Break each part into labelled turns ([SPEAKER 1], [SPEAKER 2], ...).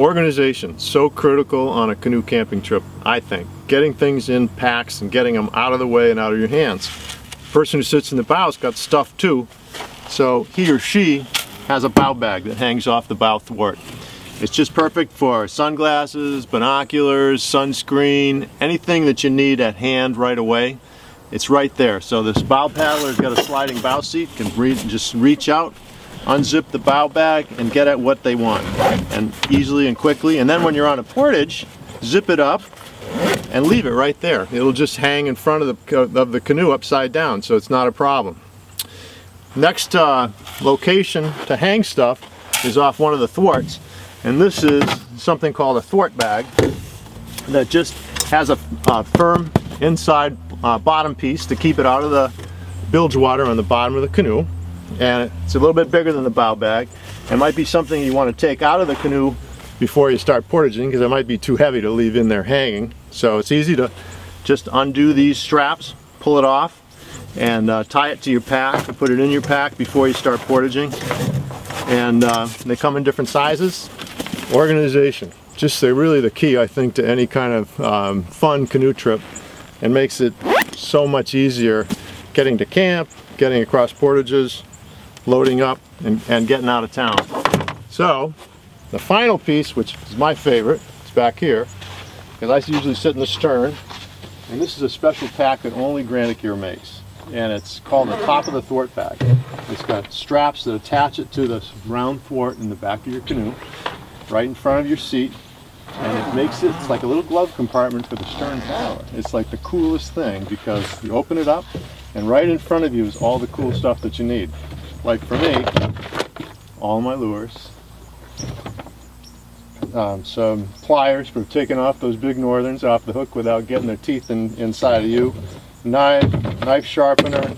[SPEAKER 1] Organization, so critical on a canoe camping trip, I think. Getting things in packs and getting them out of the way and out of your hands. The person who sits in the bow's got stuff too, so he or she has a bow bag that hangs off the bow thwart. It's just perfect for sunglasses, binoculars, sunscreen, anything that you need at hand right away. It's right there. So this bow paddler's got a sliding bow seat, can just reach out, unzip the bow bag and get at what they want and easily and quickly. And then when you're on a portage zip it up and leave it right there. It'll just hang in front of the, of the canoe upside down so it's not a problem. Next uh, location to hang stuff is off one of the thwarts and this is something called a thwart bag that just has a, firm inside uh, bottom piece to keep it out of the bilge water on the bottom of the canoe and it's a little bit bigger than the bow bag. It might be something you want to take out of the canoe before you start portaging because it might be too heavy to leave in there hanging. So it's easy to just undo these straps, pull it off, and uh, tie it to your pack, and put it in your pack before you start portaging. And uh, they come in different sizes. Organization, just they're really the key I think to any kind of um, fun canoe trip and makes it so much easier getting to camp, getting across portages, loading up and, and getting out of town. So the final piece, which is my favorite, is back here, because I usually sit in the stern, and this is a special pack that only Gear makes. And it's called the top of the thwart pack. It's got straps that attach it to the round thwart in the back of your canoe, right in front of your seat, and it makes it, it's like a little glove compartment for the stern paddler. It's like the coolest thing because you open it up and right in front of you is all the cool stuff that you need like for me, all my lures, um, some pliers for taking off those big northerns off the hook without getting their teeth in, inside of you, knife, knife sharpener,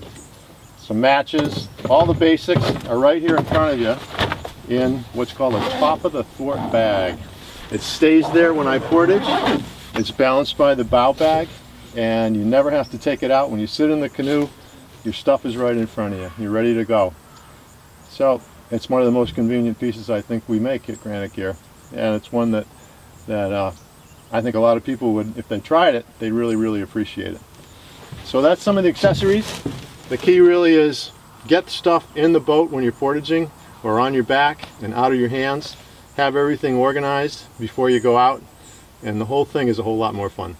[SPEAKER 1] some matches, all the basics are right here in front of you in what's called a top of the thwart bag. It stays there when I portage. It's balanced by the bow bag and you never have to take it out. When you sit in the canoe, your stuff is right in front of you. You're ready to go. So it's one of the most convenient pieces I think we make at Granite Gear. And it's one that, that uh, I think a lot of people would, if they tried it, they'd really, really appreciate it. So that's some of the accessories. The key really is get stuff in the boat when you're portaging or on your back and out of your hands. Have everything organized before you go out and the whole thing is a whole lot more fun.